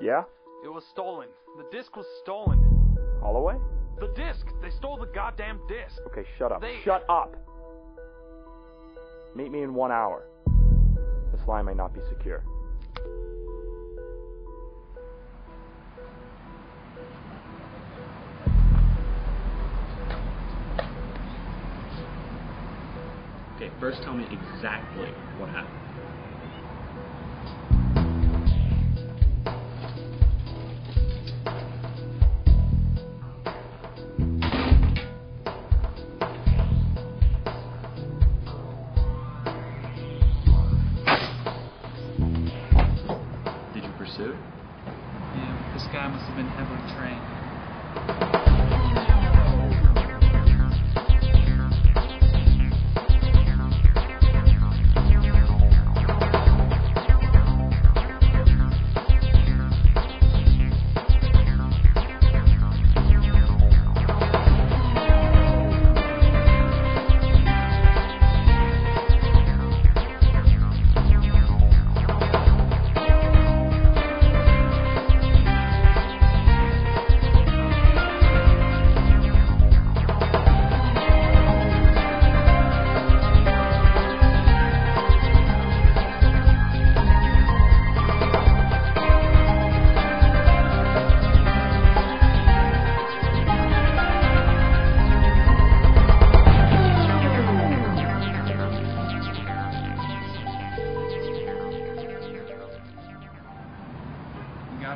Yeah? It was stolen. The disc was stolen. Holloway? The disc! They stole the goddamn disc! Okay, shut up. They- Shut up! Meet me in one hour. This line may not be secure. Okay, first tell me exactly what happened. Yeah, this guy must have been heavily trained.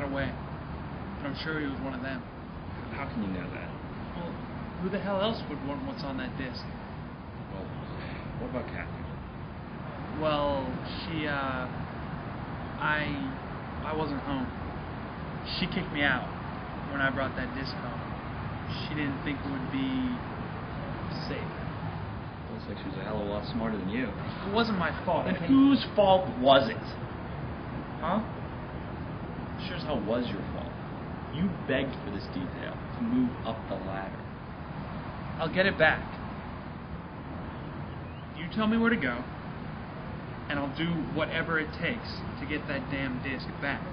Away. But I'm sure he was one of them. How can you know that? Well, who the hell else would want what's on that disc? Well, what about Kathy? Well, she, uh, I, I wasn't home. She kicked me out when I brought that disc home. She didn't think it would be safe. Looks like she was a hell of a lot smarter than you. It wasn't my fault. And whose fault was it? Huh? As hell was your fault. You begged for this detail to move up the ladder. I'll get it back. You tell me where to go, and I'll do whatever it takes to get that damn disc back.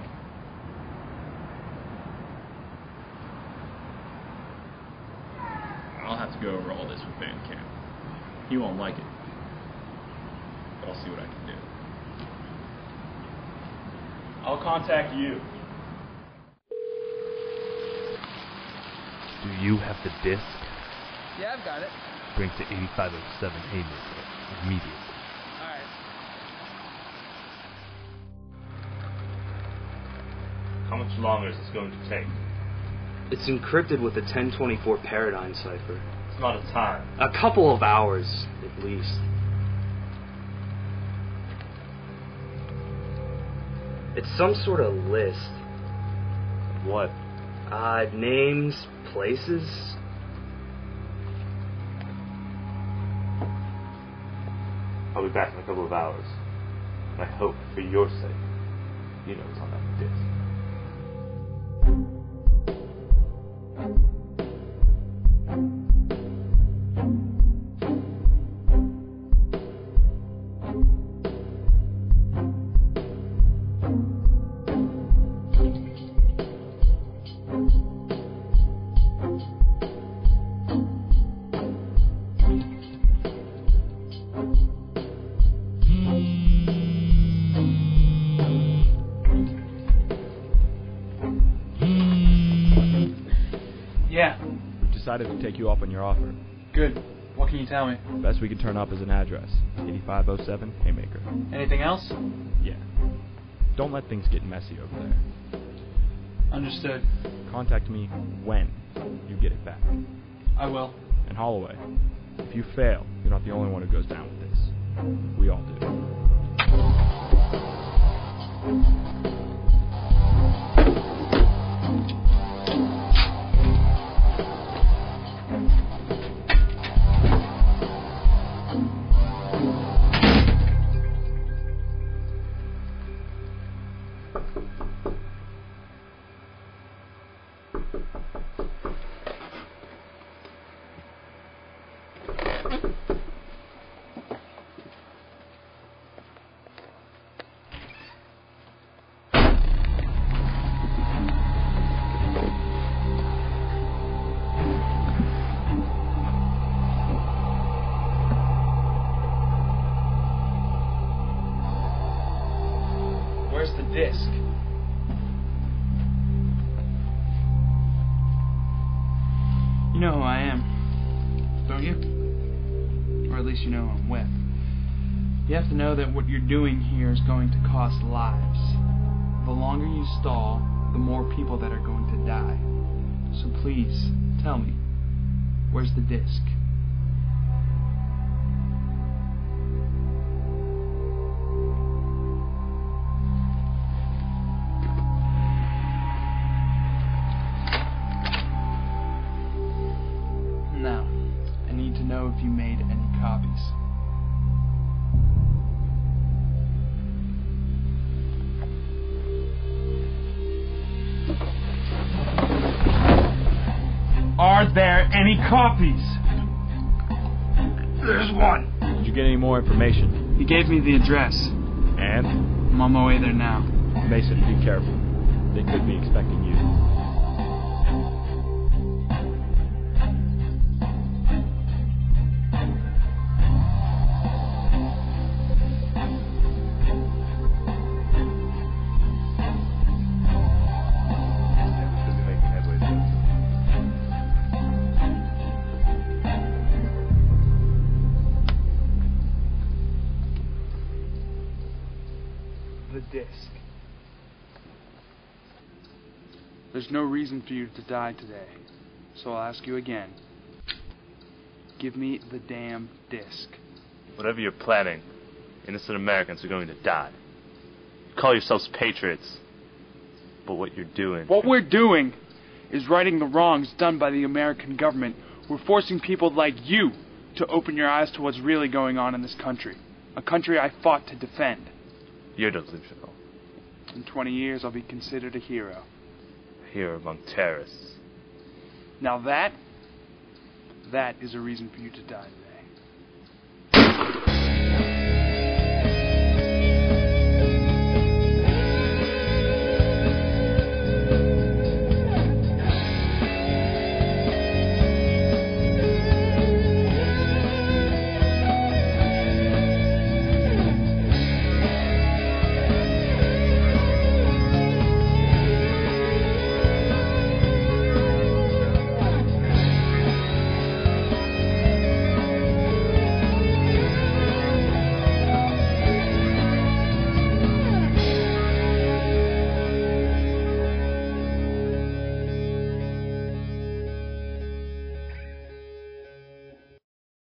I'll have to go over all this with Van Camp. He won't like it. But I'll see what I can do. I'll contact you. Do you have the disc? Yeah, I've got it. Bring to 8507 Haymaker immediately. Alright. How much longer is this going to take? It's encrypted with the 1024 paradigm cipher. It's not a time. A couple of hours, at least. It's some sort of list. What? Uh, names, places. I'll be back in a couple of hours. I hope, for your sake, you know what's on that Yeah, We've decided to take you up on your offer. good. What can you tell me? Best we can turn up is an address 8507 Haymaker. Anything else? Yeah. Don't let things get messy over there. Understood. Contact me when you get it back. I will. And Holloway, if you fail, you're not the only one who goes down with this. We all do. Know who I am, don't you? Or at least you know who I'm with. You have to know that what you're doing here is going to cost lives. The longer you stall, the more people that are going to die. So please, tell me, where's the disc? Know if you made any copies. Are there any copies? There's one. Did you get any more information? He gave me the address. And? I'm on my way there now. Mason, be careful. They could be expecting you. Disc. There's no reason for you to die today. So I'll ask you again. Give me the damn disc. Whatever you're planning, innocent Americans are going to die. You call yourselves patriots, but what you're doing. What we're doing is righting the wrongs done by the American government. We're forcing people like you to open your eyes to what's really going on in this country. A country I fought to defend. You're delusional. In 20 years, I'll be considered a hero. Here among terrorists. Now that, that is a reason for you to die today.